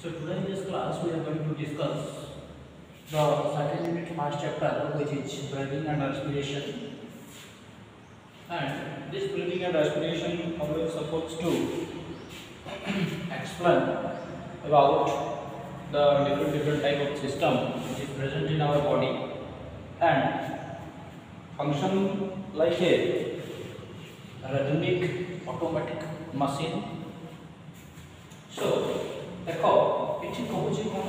So today in this class we are going to discuss the second unit mass chapter which is breathing and respiration. And this breathing and respiration how we are supposed to explain about the different different type of system which is present in our body and function like a rhythmic automatic machine સો ଦେଖ ଏଠି କହୁଛି କ'ଣ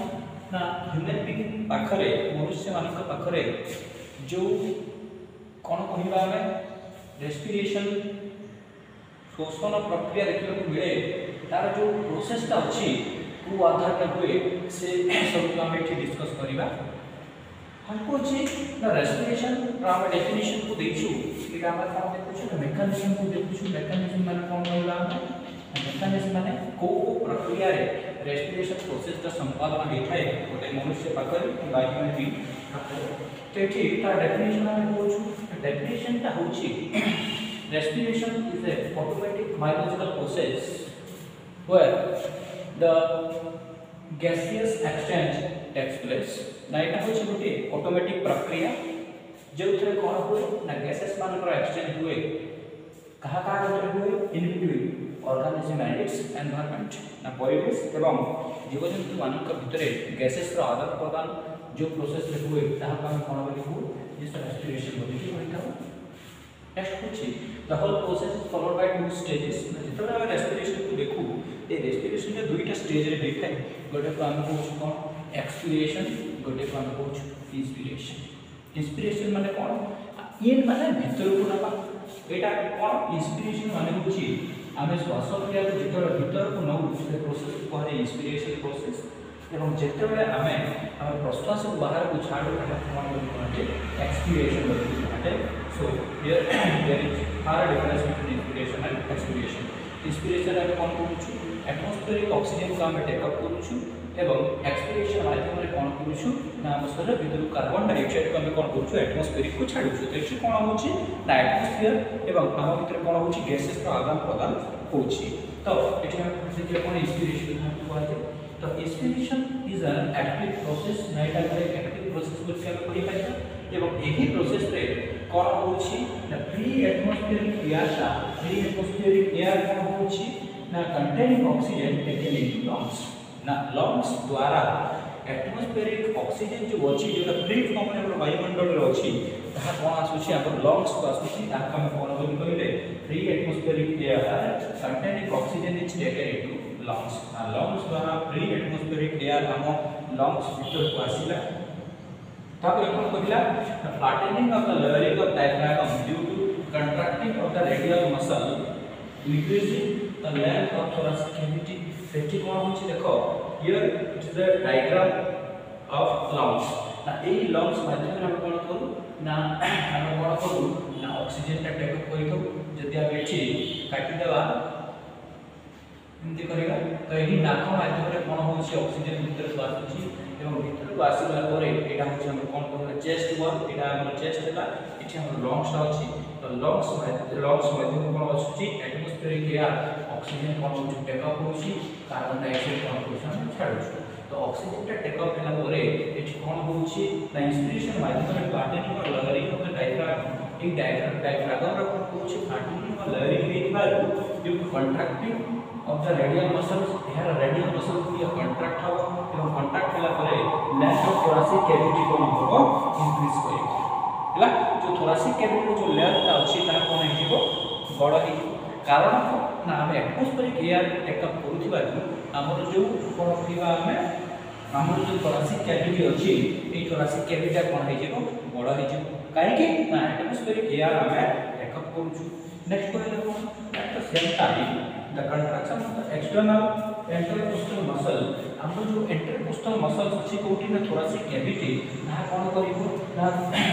ନା Humane Bing ପାଖରେ ମନୁଷ୍ୟମାନଙ୍କ ପାଖରେ ଯେଉଁ କ'ଣ କହିବା ଆମେ ରେସ୍ପିରେସନ୍ ଶୋଷଣ ପ୍ରକ୍ରିୟା ଦେଖିବାକୁ ମିଳେ ତାର ଯେଉଁ ପ୍ରୋସେସ୍ଟା ଅଛି କେଉଁ ଆଧାରରେ ହୁଏ ସେ ସବୁକୁ ଆମେ ଏଠି ଡିସ୍କସ୍ କରିବା हमको अच्छे ना रेस्पिरेशन आम डेफिनेशन को देखु ये आम देखु मेकानिजम को देखु मेकानिजम मैंने कौन कहला દસ્તાવેજ મને કોઈ પ્રક્રિયાએ રેસ્પિરેશન પ્રોસેસના સંપાદન હેઠળ પોતે મનુષ્ય પાકરી બાકીને બી તેથી તા ડેફિનેશન અમે કહું છું ડેફિનેશન તા હોય છે respiration is a automatic biological process where the gaseous exchange takes place ના એટા હોય છે ગોટે ઓટોમેટિક પ્રક્રિયા જેઉથરે કોણ હોય ના ગેસેસ માનકર એક્સચેન્જ હોય કાહા કાહા ગોટે હોય individual organism and its environment না পরিবেশ এবং জীবজন্তু মানব ভিতরে গ্যাসেসর আদান প্রদান যে প্রসেস হুয়ে তাহলে next whole process is by two stages जिते रेस्पिरेसन को देखू ये रेस्पिरेसन दुईटा स्टेज रे होता है गोटे को आम कौन कौन एक्सपिरेसन गोटे को आम कौन इन्सपिरेसन इन्सपिरेसन मान कौन इन मान भर को ना यहाँ कौन इन्सपिरेसन मान ଆମେ ଶ୍ୱାସକ୍ରିୟାକୁ ଯେତେବେଳେ ଭିତରକୁ ନେଉ ସେ ପ୍ରୋସେସ୍କୁ କୁହାଯାଏ ଇନ୍ସପିରେସନ୍ ପ୍ରୋସେସ୍ ଏବଂ ଯେତେବେଳେ ଆମେ ଆମେ ପ୍ରଶ୍ୱାସକୁ ବାହାରକୁ ଛାଡ଼ୁ ଆମେ କ'ଣ ବୋଲି କୁହନ୍ତି ଏକ୍ସପିରେସନ୍ ବୋଲି କୁହାଯାଏ so here there is four difference between inspiration and expiration inspiration ଆମେ କ'ଣ କରୁଛୁ ଆଟମସ୍ଫିୟରିକ୍ ଅକ୍ସିଜେନ୍କୁ ଆମେ ଟେକ୍ଅପ୍ କରୁଛୁ এবং એક્સપિરેશન માધ્યમરે કોણ કરુછું ના અવસર ભીતરુ કાર્બન ડાયોક્સાઇડ કો અમે કોણ કરુછું એટમોસ્ફેરિક કો છાડુછું તો એક્ચુઅલી કોણ હોઉચી ના એટમોસ્ફિયર એવં આમ ભીતરે કોણ હોઉચી ગેસેસ નો આદાન પ્રદાન હોઉચી તો એટલે અમે પૂછે જે કોણ એક્સપિરેશન નું કહે છે তো inspiration is an active process night আমরা অ্যাক্টিভ প্রসেস বলছি আমি কই পাইছি এবং এই প্রসেসে কোন হচ্ছে না প্রি অ্যাটমোস্ফিয়ারিক এয়ারটা প্রি অ্যাটমোস্ফিয়ারিক এয়ার কোন হচ্ছে না কন্টেনিং অক্সিজেন এটিলিং লংস ना लंग्स द्वारा एटमोस्फेरिक ऑक्सीजन जो अच्छी जो फ्री फॉर्म रे वायुमंडल रे अच्छी कौन आसूम आसुची लंग्स को आसूम कौन हम कोन free atmospheric air containing oxygen is taken into lungs ना लंग्स द्वारा फ्री एटमोस्फेरिक एयर हम लंग्स भीतर को आसीला तापर कोन कहला flattening of the lowering of diaphragm due to contracting of the radial muscle increasing the length of thoracic cavity ସେଠି କ'ଣ ହେଉଛି ଦେଖ here it is the diagram of lungs ନା ଏଇ ଲଙ୍ଗସ୍ ମାଧ୍ୟମରେ ଆମେ କ'ଣ କରୁ ନା ଆମେ କ'ଣ କରୁ ନା ଅକ୍ସିଜେନ୍ଟା ଟେକଅପ୍ କରିଥାଉ ଯଦି ଆମେ ଏଠି କାଟିଦେବା ଏମିତି କରିବା ତ ଏହି ନାକ ମାଧ୍ୟମରେ କ'ଣ ହେଉଛି ଅକ୍ସିଜେନ୍ ଭିତରକୁ ଆସୁଛି এবং ভিতরকু আসিলা পরে এটা হচ্ছে আমরা কোন কোন চেস্ট ওয়াল এটা আমরা চেস্ট হেলা এটি আমার লংস আছে তো লংস লংস মাধ্যমে কোন আসুচি অ্যাটমোস্ফিয়ারিক এয়ার ऑक्सीजन कौन हो टेक अप हो कार्बन डाइऑक्साइड कौन हो छाड़ तो ऑक्सीजन टा टेक अप हेला पोरे एच कौन हो छी ना इंस्पिरेशन माध्यम गार्डन पर लगरी हो डायफ्राम एक डायफ्राम डायफ्राम रख हो छी फाटी पर लगरी के बाद जो contracting of the radial muscles here radial muscle की कॉन्ट्रैक्ट हो एवं कॉन्ट्रैक्ट हेला पोरे लेफ्ट ऑफ थोरासिक कैविटी को हम इंक्रीज होए हेला जो थोरासिक कैविटी जो लेयर ता अछि ता कोन हिबो बड़ हि कारण ना आम एकुश तारीख एयर टेकअप करूबर जो आम जो चौराशी कैबिट अच्छी चौराशी कैबिटा कौन हो बड़ी कहीं एकुश तारीख एयर आम टेकअप करेक्ट कहते हैं same time the contraction external intercostal muscle ଆମର ଯେଉଁ ଏଣ୍ଟ୍ରୋପୋଷ୍ଟଲ ମସଲ ଅଛି କେଉଁଠି ନା ଥୋରାସିକ୍ କ୍ୟାଭିଟି ତାହା କ'ଣ କରିବ ନା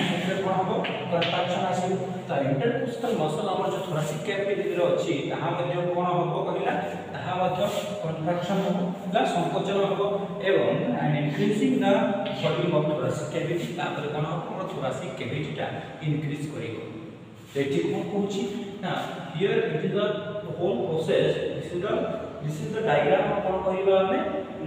ସେଥିରେ କ'ଣ ହେବ କଣ୍ଟ୍ରାକ୍ସନ୍ ଆସିବ ତ ଏଣ୍ଟ୍ରୋପୋଷ୍ଟଲ ମସଲ ଆମର ଯେଉଁ ଥୋରାସିକ୍ କ୍ୟାଭିଟିର ଅଛି ତାହା ମଧ୍ୟ କ'ଣ ହେବ କହିଲା ତାହା ମଧ୍ୟ କଣ୍ଟ୍ରାକ୍ସନ୍ ହେବ ବା ସଙ୍କୋଚନ ହେବ ଏବଂ increasing the volume of thoracic cavity ତାପରେ କ'ଣ ହେବ ଆମର ଥୋରାସିକ୍ କ୍ୟାଭିଟିଟା ଇନକ୍ରିଜ୍ କରିବ ଏଠି କ'ଣ କହୁଛି ନା here it is the whole process it is the This is the diagram of conchoidal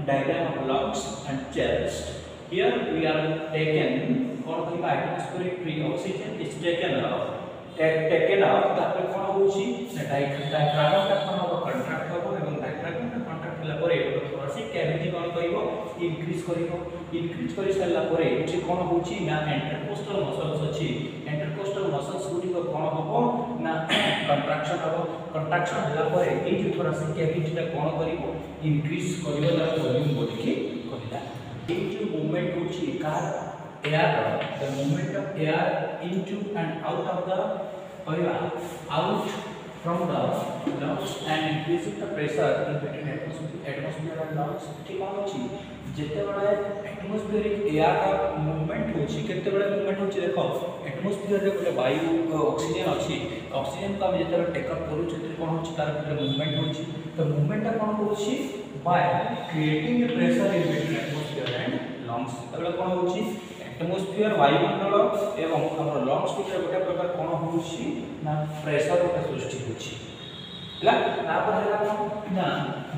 diagram of lungs and chest. Here we are taken conchoidal atmospheric free oxygen is taken up. Taken up तापर कौन हो ची? डाइक्राम का कौन होगा contract होगा एवं डाइक्राम का कंट्रैक्ट होला पर एवं थोड़ा सी कैविटी कौन कहिबो इंक्रीज करिबो इंक्रीज करि सल्ला परे एठी कौन हो ची ना इंटरकोस्टल मसल्स अछि इंटरकोस्टल मसल्स गुडी कौन होबो ନା କଣ୍ଟ୍ରାକ୍ସନ୍ ହେବ କଣ୍ଟ୍ରାକ୍ସନ୍ ହେଲା ପରେ ଏଇ ଯେଉଁ ଥର ସଂଖ୍ୟା କିଛିଟା କ'ଣ କରିବ ଇନକ୍ରିଜ୍ କରିବ ତାର ଭଲ୍ୟୁମ୍ ବୋଲିକି କହିଲା ଏଇ ଯେଉଁ ମୁଭମେଣ୍ଟ ହେଉଛି କାହାର air the movement of air into and out of the କହିବା out from the lungs and increasing the pressure in between atmosphere, atmosphere and lungs ठीक है होची जितने बड़ा एटमॉस्फेरिक एयर का मूवमेंट होची कितने बड़ा मूवमेंट होची देखो एटमॉस्फेयर रे गोटे वायु ऑक्सीजन अछि ऑक्सीजन को हम जते टेक अप करू छते कोन होची तार भीतर मूवमेंट होची तो मूवमेंट कोन होची by creating a pressure in between atmosphere and lungs कौन कोन होची ହେମୋସ୍ଫିୟର ବାୟୁମଣ୍ଡଳ ଏବଂ ଆମର ଲଙ୍ଗସ୍ ଭିତରେ ଗୋଟେ ପ୍ରକାର କ'ଣ ହେଉଛି ନା ପ୍ରେସର ଗୋଟେ ସୃଷ୍ଟି ହେଉଛି ହେଲା ତାପରେ ହେଲା କ'ଣ ନା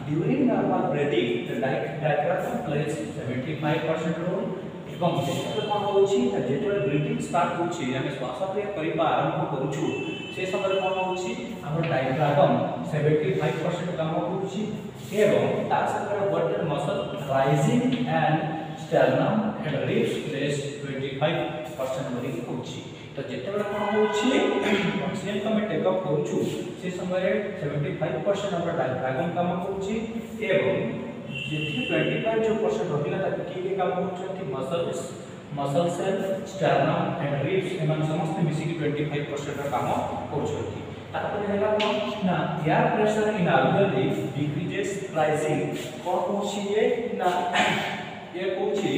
during normal breathing diaphragm plays seventy five percent role ଏବଂ ଯେତେବେଳେ କ'ଣ ହେଉଛି ନା ଯେତେବେଳେ ବ୍ରିଦିଂ ଷ୍ଟାର୍ଟ ହେଉଛି ଆମେ ଶ୍ୱାସକ୍ରିୟା କରିବା ଆରମ୍ଭ କରୁଛୁ ସେ ସମୟରେ କ'ଣ ହେଉଛି ଆମର ଡାଇକ୍ରାଟନ୍ ସେଭେଣ୍ଟି ଫାଇଭ ପରସେଣ୍ଟ କାମ କରୁଛି ଏବଂ ତା ସାଙ୍ଗରେ ୱାଟର ମସଲ ରାଇଜିଂ ଆଣ୍ଡ ସେ ଆରାମ ହେଡ଼ ରିପ୍ସ ଲେସ୍ ଟ୍ୱେଣ୍ଟି ଫାଇଭ ପରସେଣ୍ଟ ବୋଲିକି କହୁଛି ତ ଯେତେବେଳେ କ'ଣ ହେଉଛି ଅକ୍ସିଜେନ୍ ତୁମେ ଟେକ୍ ଅପ୍ କରୁଛୁ ସେ ସମୟରେ ସେଭେଣ୍ଟି ଫାଇଭ ପରସେଣ୍ଟ ଆମର ଡ୍ରାଗନ୍ କାମ କରୁଛି ଏବଂ ଯେତିକି ଟ୍ୱେଣ୍ଟି ଫାଇଭ ଯେଉଁ ପରସେଣ୍ଟ ରହିଲା ତାକୁ କିଏ କିଏ କାମ କରୁଛନ୍ତି muscles muscle cell sternum and ribs ଏମାନେ ସମସ୍ତେ ମିଶିକି ଟ୍ୱେଣ୍ଟି ଫାଇଭ ପରସେଣ୍ଟର କାମ କରୁଛନ୍ତି ତାପରେ ହେଲା କ'ଣ ନା ଏୟାର ପ୍ରେସର ଇନ୍ ଆଲଗୋ ଲିଫ୍ ଡିକ୍ରିଜେସ୍ ପ୍ରାଇସିଂ କ'ଣ ହେଉଛି ଇଏ ନା ये କହୁଛି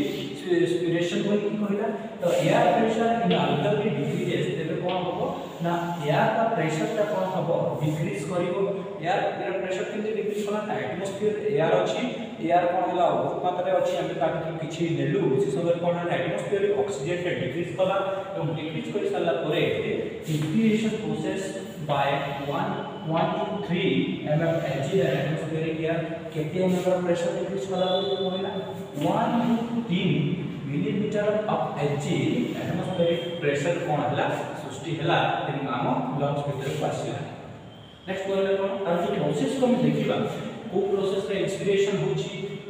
स्पिरेशन बोल की कहला तो एयर प्रेशर इन अल्टरली डिक्रीजेस तेरे कोन होबो ना एयर का प्रेशर का कोन होबो डिक्रीज करिवो एयर एयर प्रेशर के डिक्रीज होला ना एटमॉस्फेयर एयर अछि एयर कोन होला बहुत मात्रा अछि हम ताकि किछि नेलु से सब कोन होला एटमॉस्फेयर ऑक्सीजन डिक्रीज होला एवं डिक्रीज करि by 1.3 mmHg atmospheric air कितने एमएम पर प्रेशर डिक्रीज वाला तो होएगा 1 to 3 millimetre of H atmospheric pressure कौन है सृष्टि है तेणु आम लंच भितर को आसला नेक्स्ट कहले कौन तार जो प्रोसेस को आम देखा कौ प्रोसेस एक्सपिरेसन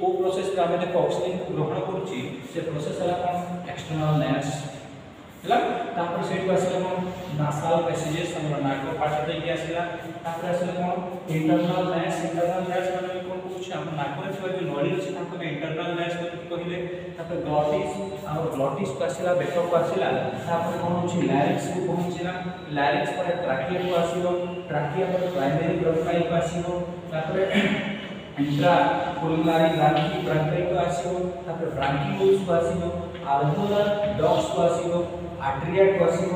हो प्रोसेस आम देख अक्सीजेन ग्रहण करुचे से प्रोसेस है कौन एक्सटर्नाल ହେଲା ତାପରେ ସେଇଠୁ ଆସିଲା କ'ଣ ନାସାଲ ପ୍ୟାସେଜେସ୍ ଆମର ନାକ ପାଠ ଦେଇକି ଆସିଲା ତାପରେ ଆସିଲା କ'ଣ ଇଣ୍ଟରନାଲ ଲ୍ୟାସ୍ ଇଣ୍ଟରନାଲ ଲ୍ୟାସ୍ ମାନେ କ'ଣ କହୁଛି ଆମ ନାକରେ ଥିବା ଯେଉଁ ନଳୀ ଅଛି ତାକୁ ଇଣ୍ଟରନାଲ ଲ୍ୟାସ୍ ବୋଲି କହିଲେ ତାପରେ ଗ୍ଲଟିସ୍ ଆମର ଗ୍ଲଟିସ୍କୁ ଆସିଲା ବେକକୁ ଆସିଲା ତାପରେ କ'ଣ ହେଉଛି ଲାରିକ୍ସକୁ ପହଞ୍ଚିଲା ଲାରିକ୍ସ ପରେ ଟ୍ରାକିଆକୁ ଆସିବ ଟ୍ରାକିଆ ପରେ ପ୍ରାଇମେରୀ ବ୍ରଙ୍କାଇକୁ ଆସିବ ତାପରେ ଇଣ୍ଟ୍ରା ପୁଲନାରୀ ବ୍ରାଙ୍କି ବ୍ରାଙ୍କାଇକୁ ଆସିବ ତାପରେ ବ୍ରାଙ୍କି ବୋଲ୍ସକୁ ଆସିବ ଆଲଭୋଲାର ଡକ୍ସକୁ ଆସିବ आड्रियाटिक्वासिक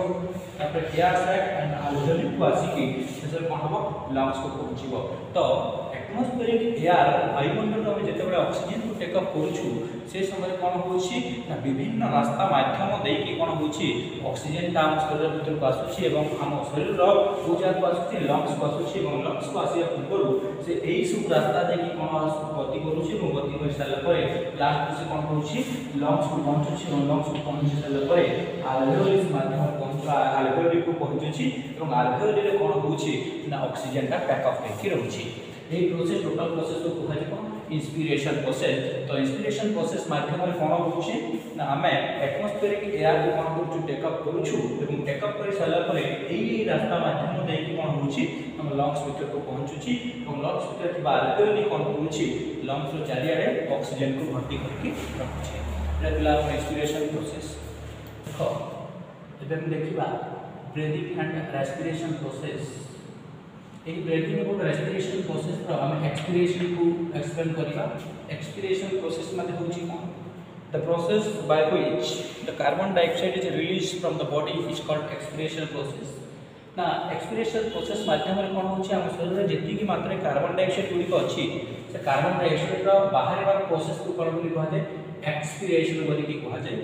एंड आलोजनिक्वासिक कौन हम लंगस को पहुँचव तो ଆଟମସ୍ଫିୟରିକ ଏୟାର ବାୟୁମଣ୍ଡଳରୁ ଆମେ ଯେତେବେଳେ ଅକ୍ସିଜେନକୁ ଟେକ୍ ଅଫ୍ କରୁଛୁ ସେ ସମୟରେ କ'ଣ ହେଉଛି ନା ବିଭିନ୍ନ ରାସ୍ତା ମାଧ୍ୟମ ଦେଇକି କ'ଣ ହେଉଛି ଅକ୍ସିଜେନଟା ଆମ ଶରୀର ଭିତରକୁ ଆସୁଛି ଏବଂ ଆମ ଶରୀରର କେଉଁ ଜାଗାକୁ ଆସୁଛି ଲଙ୍ଗସକୁ ଆସୁଛି ଏବଂ ଲଙ୍ଗସକୁ ଆସିବା ପୂର୍ବରୁ ସେ ଏହିସବୁ ରାସ୍ତା ଦେଇକି କ'ଣ ଗତି କରୁଛି ଏବଂ ଗତି କରିସାରିଲା ପରେ ଲାଷ୍ଟକୁ ସେ କ'ଣ କରୁଛି ଲଙ୍ଗସକୁ ପହଞ୍ଚୁଛି ଏବଂ ଲଙ୍ଗସକୁ ପହଞ୍ଚି ସାରିଲା ପରେ ଆଲଭେଓଲିସ୍ ମାଧ୍ୟମରେ ପହଞ୍ଚ ଆଲଭେଓଲିକୁ ପହଞ୍ଚୁଛି ଏବଂ ଆଲଭେଓଲିରେ କ'ଣ ହେଉଛି ନା ଅକ୍ସିଜେନଟା ପ୍ୟାକ୍ ଅଫ୍ ହେଇକି ରହୁଛି એ પ્રોસેસ ટોટલ પ્રોસેસକୁ କୁହାଯିବ ଇନ୍ସପିରେସନ୍ ପ୍ରୋସେସ୍ ତ ଇନ୍ସପିରେସନ୍ ପ୍ରୋସେସ୍ ମାଧ୍ୟମରେ କ'ଣ ହେଉଛି ନା ଆମେ ଆଟମସ୍ଫିୟରିକ୍ ଏୟାରକୁ କ'ଣ କରୁଛୁ ଟେକଅପ୍ କରୁଛୁ ଏବଂ ଟେକଅପ୍ କରିସାରିଲା ପରେ ଏଇ ରାସ୍ତା ମାଧ୍ୟମ ଦେଇକି କ'ଣ ହେଉଛି ଆମ ଲଙ୍ଗସ୍ ଭିତରକୁ ପହଞ୍ଚୁଛି ଏବଂ ଲଙ୍ଗସ୍ ଭିତରେ ଥିବା ଆଲକୋହଲି କ'ଣ କରୁଛି ଲଙ୍ଗସ୍ର ଚାରିଆଡ଼େ ଅକ୍ସିଜେନ୍କୁ ଭର୍ତ୍ତି କରିକି ରଖୁଛି ଏଇଟା ଥିଲା ଆମର ଇନ୍ସପିରେସନ୍ ପ୍ରୋସେସ୍ ହଁ ଏବେ ଆମେ ଦେଖିବା ବ୍ରେଦିଂ ଆଣ୍ଡ ରେସ୍ପିରେସନ୍ ପ୍ରୋସେସ୍ ଏହି ବ୍ରେଦିଂ ଏବଂ ରେସ୍ପିରେସନ ପ୍ରୋସେସ୍ର ଆମେ ଏକ୍ସପିରେସନକୁ ଏକ୍ସପ୍ଲେନ୍ କରିବା ଏକ୍ସପିରେସନ ପ୍ରୋସେସ୍ ମାନେ ହେଉଛି କ'ଣ the process by which the carbon dioxide is release from the body is called expiration process ନା ଏକ୍ସପିରେସନ ପ୍ରୋସେସ୍ ମାଧ୍ୟମରେ କ'ଣ ହେଉଛି ଆମ ଶରୀରରେ ଯେତିକି ମାତ୍ରାରେ କାର୍ବନ୍ ଡାଇଅକ୍ସାଇଡ୍ ଗୁଡ଼ିକ ଅଛି ସେ କାର୍ବନ୍ ଡାଇଅକ୍ସାଇଡ୍ର ବାହାରିବାର ପ୍ରୋସେସ୍କୁ କ'ଣ ବୋଲି କୁହାଯାଏ ଏକ୍ସପିରେସନ ବୋଲିକି କୁହାଯାଏ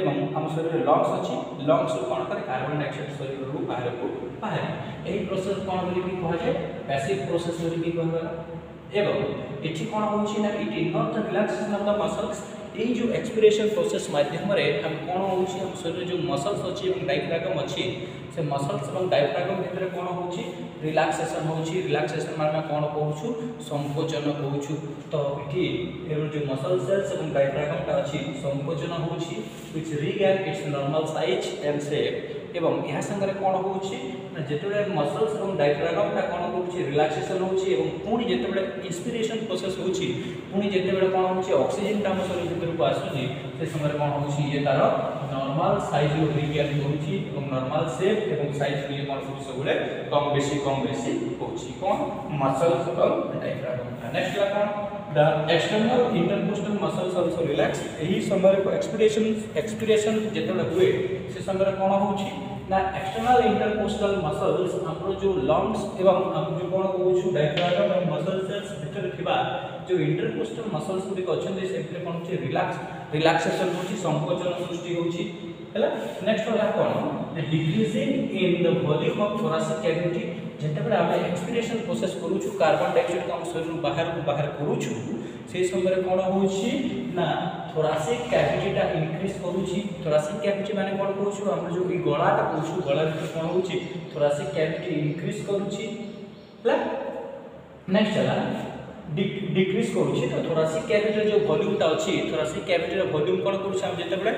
এবং আমাদের লংস আছে লংস কোন করে কার্বন ডাই অক্সাইড সলিউরু বাইরে কো বাইরে এই প্রসেস কোন বলি কি কয় পেসিভ প্রসেস বলি কি বলা এবং ইটি কোন হুচি না ইট ইজ নট থ্রোক্লাক্স নাল পাছল यही जो एक्सपिरेसन प्रोसेस मध्यम कौन हो शरीर जो मसल्स अच्छी डायफ्रागम अच्छे से मसल्स और डायफ्रागम भितर कौन हो रिल्क्सेसन हो रिल्क्सेसन मैं कौन कौ संकोचन कौ तो ये जो मसल सेल्स और डायफ्रागम अच्छी संकोचन होच regain its normal size and shape এবং ଏହା ସାଙ୍ଗରେ କ'ଣ ହେଉଛି ନା ଯେତେବେଳେ ମସଲ୍ସ ଏବଂ ଡାଇଫ୍ରାଗ୍ରାମଟା କ'ଣ ହେଉଛି ରିଲାକ୍ସେସନ୍ ହେଉଛି ଏବଂ ପୁଣି ଯେତେବେଳେ ଇନ୍ସପିରେସନ୍ ପ୍ରୋସେସ୍ ହେଉଛି ପୁଣି ଯେତେବେଳେ କ'ଣ ହେଉଛି ଅକ୍ସିଜେନ୍ଟା ଆମ ଶରୀର ଭିତରକୁ ଆସୁଛି ସେ ସମୟରେ କ'ଣ ହେଉଛି ଇଏ ତା'ର ନର୍ମାଲ୍ ସାଇଜ୍ର ରିଗ୍ୟାନ୍ କରୁଛି ଏବଂ ନର୍ମାଲ୍ ସେପ୍ ଏବଂ ସାଇଜ୍ ଇଏ କ'ଣ ହେଉଛି ସବୁବେଳେ କମ୍ ବେଶୀ କମ୍ ବେଶୀ ହେଉଛି କ'ଣ ମସଲ୍ସ ଏବଂ ଡାଇଫ୍ରାଗ୍ରାମଟା ନେକ୍ସଟ କ'ଣ the external intercostal muscles also relax ଏହି ସମୟରେ ଏକ୍ସପିରେସନ୍ ଏକ୍ସପିରେସନ୍ ଯେତେବେଳେ ହୁଏ ସାଙ୍ଗରେ କ'ଣ ହେଉଛି ନା ଏକ୍ସଟର୍ନାଲ୍ ଇଣ୍ଟରପୋଷ୍ଟାଲ୍ ମସଲ୍ସ ଆମର ଯେଉଁ ଲଙ୍ଗସ୍ ଏବଂ ଆମେ ଯେଉଁ କ'ଣ କହୁଛୁ ଡାଇଫ୍ରାଗମ୍ ଏବଂ ମସଲ୍ ସେଲ୍ସ ଭିତରେ ଥିବା ଯେଉଁ ଇଣ୍ଟରପୋଷ୍ଟାଲ୍ ମସଲ୍ସ ଗୁଡ଼ିକ ଅଛନ୍ତି ସେଥିରେ କ'ଣ ହେଉଛି ରିଲାକ୍ସ ରିଲାକ୍ସେସନ୍ ହେଉଛି ସଂକୋଚନ ସୃଷ୍ଟି ହେଉଛି हैला नेक्स्ट वाला कौन the decreasing in the volume of thoracic cavity जते पर आमे एक्सपिरेशन प्रोसेस करू छु कार्बन डाइऑक्साइड को हम शरीर बाहर को बाहर करू छु से समय रे कोन होउ छी ना थोरासिक कैविटी टा इंक्रीज करू छी थोरासिक कैविटी माने कोन करू छु हमर जो ई गळा टा करू छु गळा रे कोन होउ छी थोरासिक कैविटी इंक्रीज करू छी हैला नेक्स्ट होला ডিক্রিজ করছে তো থোরাসিক ক্যাভিটির যে ভল্যুমটা অছি থোরাসিক ক্যাভিটির ভল্যুম কোণ করছে আমি যেতবে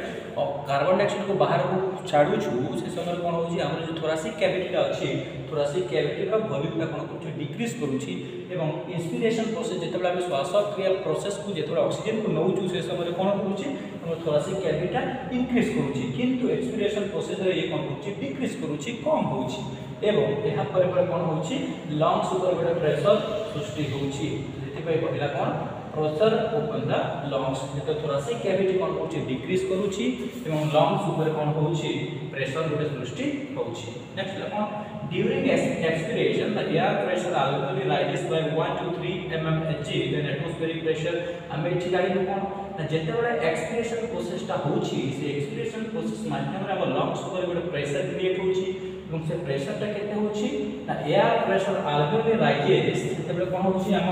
কার্বন ডাইঅক্সাইড কু বাহারক ছাড়ুছু সে সময় কোণ হচ্ছে আমার যে থোরাসিক ক্যাভিটিটা অছি থোরাসিক ক্যাভিটির ভল্যুমটা কোণ করছে ডিক্রিজ করুছি এবং ইন্সপিরেশন প্রসেস যেতবে আমি শ্বাসকক্রিয়া প্রসেস কু যেতবে অক্সিজেন কু নউছু সে সময় কোণ করুছি আমার থোরাসিক ক্যাভিটিটা ইনক্রিজ করুছি কিন্তু এক্সপিরেশন প্রসেসরে ইয়ে কোণ করছে ডিক্রিজ করুছি কম হচ্ছে এবং এরপরে কোণ হচ্ছে লংস উপরে গোটে প্রেসর सृष्टि होगा कौन प्रसर ओपन द लंगस जो थोरासिक कैविटी कौन कर डिक्रिज कर लंगस कौन हो प्रेसर गोटे सृष्टि होक्स्ट एयर प्रेसर आलोल रईजेस आम ये जानवे कौन ना एक्सपिरेसन प्रोसेसटा हो प्रोसेस मध्यम लंगस गोटे प्रेसर क्रिएट होती ଏବଂ ସେ ପ୍ରେସରଟା କେତେ ହେଉଛି ନା ଏୟାର ପ୍ରେସର ଆଲବେଓଲି ରାଇଜେସ୍ ସେତେବେଳେ କ'ଣ ହେଉଛି ଆମ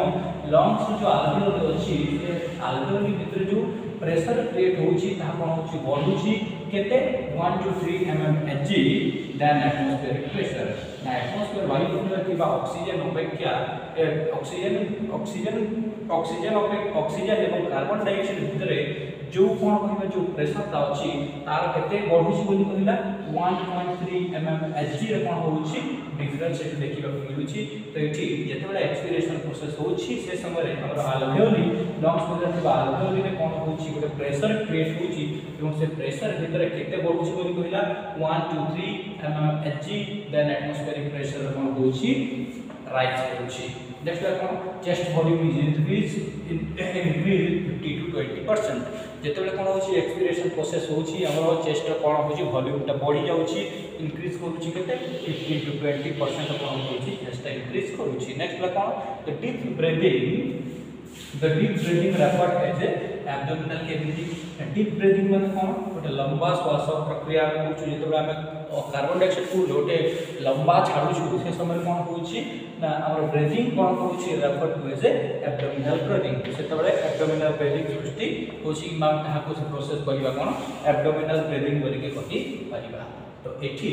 ଲଙ୍ଗସର ଯେଉଁ ଆଲବେଓଲି ଅଛି ସେ ଆଲବେଓଲି ଭିତରେ ଯେଉଁ ପ୍ରେସର କ୍ରିଏଟ୍ ହେଉଛି ତାହା କ'ଣ ହେଉଛି ବଢ଼ୁଛି କେତେ one two three M M H G then atmospheric pressure ନା ଆଟମୋସ୍ଫିୟର ବାୟୁମଣ୍ଡଳରେ ଥିବା ଅକ୍ସିଜେନ୍ ଅପେକ୍ଷା ଅକ୍ସିଜେନ୍ ଅକ୍ସିଜେନ୍ ଅକ୍ସିଜେନ୍ ଅକ୍ସିଜେନ୍ ଏବଂ କାର୍ବନ୍ ଡାଇଅକ୍ସାଇଡ୍ ଭିତରେ जो कौन कहवा जो प्रेसर टा अच्छी तार के बढ़ू बोली कहला 1.3 mm hg रे कौन होउची डिफरेंस एटू देखिबा को मिलुची तो ये जेते बेला एक्सपिरेशन प्रोसेस हो से समय रे हमर अल्वेओली लंग्स कौन हो गोटे प्रेशर क्रिएट हो प्रेसर से प्रेशर भीतर केते बढ़ुची बोली कहला 1 M 3 mm hg then atmospheric pressure कौन हो રાઇચ હો છે નેક્સ્ટ આ કણ ચેસ્ટ વોલ્યુમ ઇન વિચ ઇહમે મેટરી ધ 220% જે તે વેલે કણ હો છે એક્સપિરેશન પ્રોસેસ હો છે અમારો ચેસ્ટ કણ હોજી વોલ્યુમ તો બડી જાઉં છે ઇન્ક્રીઝ કરું છે કેટ 18% અપન હો છે ચેસ્ટ ઇન્ક્રીઝ કરું છે નેક્સ્ટ આ કણ the deep breathing the deep breathing report as abdominal કે બીજી ડીપ બ્રેથિંગ મને કોણ એટલે લંબા શ્વાસ પ્રક્રિયા કહું છું જેતବେଳେ અમે કાર્બન ડાયોક્સાઇડ કુ લોટે લંબા છાડું છું સે સમય કોણ કહું છું ના ଆମର બ્રેથિંગ કોણ કહું છું refer to as a abdominal breathing જેતବେଳେ abdominal breathing સૃષ્ટિ કહું છું માં ତାହାକୁ પ્ରୋસેસ କରିବା કોણ એબ્ડોમિનલ બ્રેથિંગ બોલીકે કહી ପାରିବା তো এটি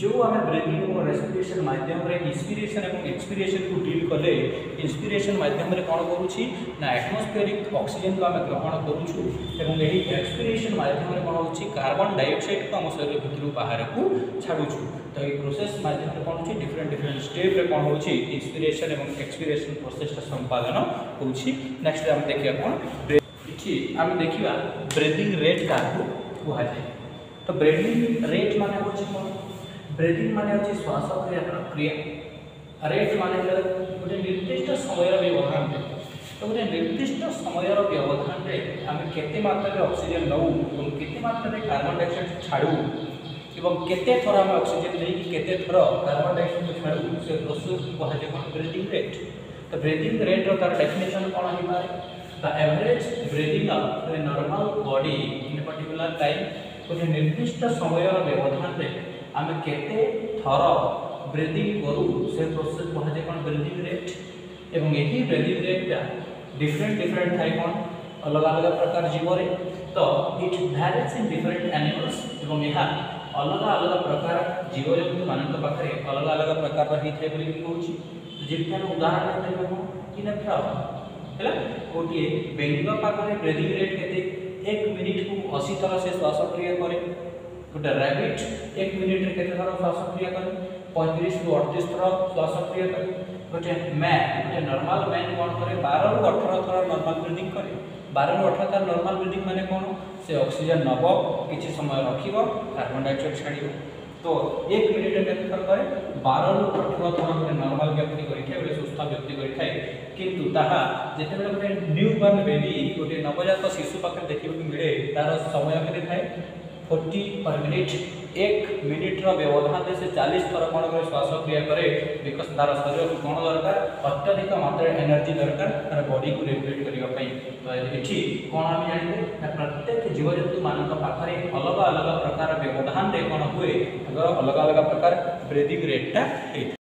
ଯେଉଁ ଆମେ ବ୍ରିଦିଂ ଏବଂ ରେସ୍ପିରେସନ୍ ମାଧ୍ୟମରେ ଇନ୍ସପିରେସନ୍ ଏବଂ ଏକ୍ସପିରେସନ୍କୁ ଡିଲ୍ କଲେ ଇନ୍ସପିରେସନ୍ ମାଧ୍ୟମରେ କ'ଣ କରୁଛି ନା ଆଟମସ୍ଫିୟରିକ୍ ଅକ୍ସିଜେନ୍କୁ ଆମେ ଗ୍ରହଣ କରୁଛୁ ଏବଂ ଏହି ଏକ୍ସପିରେସନ୍ ମାଧ୍ୟମରେ କ'ଣ ହେଉଛି କାର୍ବନ ଡାଇଅକ୍ସାଇଡ଼୍କୁ ଆମ ଶରୀର ଭିତରୁ ବାହାରକୁ ଛାଡ଼ୁଛୁ ତ ଏହି ପ୍ରୋସେସ୍ ମାଧ୍ୟମରେ କ'ଣ ହେଉଛି ଡିଫରେଣ୍ଟ ଡିଫରେଣ୍ଟ ଷ୍ଟେପ୍ରେ କ'ଣ ହେଉଛି ଇନ୍ସପିରେସନ୍ ଏବଂ ଏକ୍ସପିରେସନ୍ ପ୍ରୋସେସ୍ଟା ସମ୍ପାଦନ ହେଉଛି ନେକ୍ସଟ ଆମେ ଦେଖିବା କ'ଣ ଏଠି ଆମେ ଦେଖିବା ବ୍ରେଦିଂ ରେଟ୍ କାହାକୁ କୁହାଯାଏ তো ব্রেদিং রেট মানে হচ্ছে কোন ব্রেদিং মানে হচ্ছে শ্বাসক্রিয়া প্রক্রিয়া রেট মানে গোটে নির্দিষ্ট সময়ের ব্যবধানে তো গোটে নির্দিষ্ট সময়ের ব্যবধানে আমি কেতে মাত্রায় অক্সিজেন নৌ এবং কেতে মাত্রায় কার্বন ডাইঅক্সাইড ছাড়ু এবং কেতে থর আমি অক্সিজেন নেই কেতে থর কার্বন ডাইঅক্সাইড ছাড়ু সে রসুক কুহযায় কোন ব্রেদিং রেট তো ব্রেদিং রেট্র তার ডেফিনেসন কোণ হয়ে পারে the average breathing of a normal body in a particular time কোটি নির্দিষ্ট সময় অবধানতে আমি কেটে ধর বৃদ্ধি করু সে process কোহলে কোন ব্রেডিং রেট এবং এই ব্রেডিং রেটটা डिफरेंट डिफरेंट হয় কোন আলাদা আলাদা প্রকার জীবের তো it varies in different animals এবং মেহা আলাদা আলাদা প্রকার জীব যত অনন্ত পক্ষে আলাদা আলাদা প্রকার হিতরে বলি কোচি যেমন উদাহরণ দিতে হবো কি নেত্ব হলা কোটি এ বেঙ্গল পাড়ের ব্রেডিং রেট হেতে एक मिनिट को अशी थर से श्वासक्रिया कै गोटे रैबिट एक मिनिट्रे के श्वासक्रिया कै पैंतीस रु अड़तीस थर श्वासक्रिया कै गए मैन गोटे नर्माल मैन कौन कै बार रु अठर थर नर्माल ब्रिडिंग कै बार अठर थर नर्माल ब्रिडिंग मैंने कौन से अक्सीजेन नब किसी समय रखब कार्बन डाइअक्साइड छाड़ तो एक मिनिट व्यक्ति कौन कै बार रु अठर थर गोटे नर्माल व्यक्ति सुस्थ व्यक्ति कितु ताते गोटे न्यू बर्न बेबी गोटे नवजात शिशु पाखे देखा मिले तार समय फिर थाए ફોર્ટી मिनिट एक मिनिट्र व्यवधान વ્યવધાન से चालीस थर कौन कर श्वासक्रिया कै बिकज तार शरीर को कौन दरकार अत्यधिक मात्रा एनर्जी दरकार तार बडी को रेगुलेट करने तो ये कौन आम हैं प्रत्येक जीवजंतु मान अलग अलग प्रकार व्यवधान कौन हुए अलग अलग प्रकार ब्रिदिंग रेटा होता